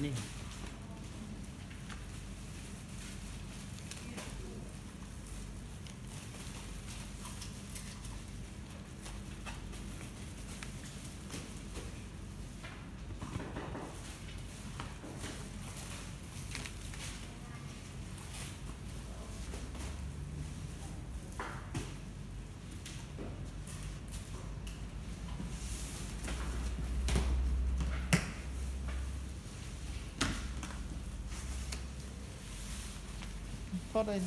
name. ថតអី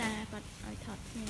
តាគាត់ឲ្យថតគ្នា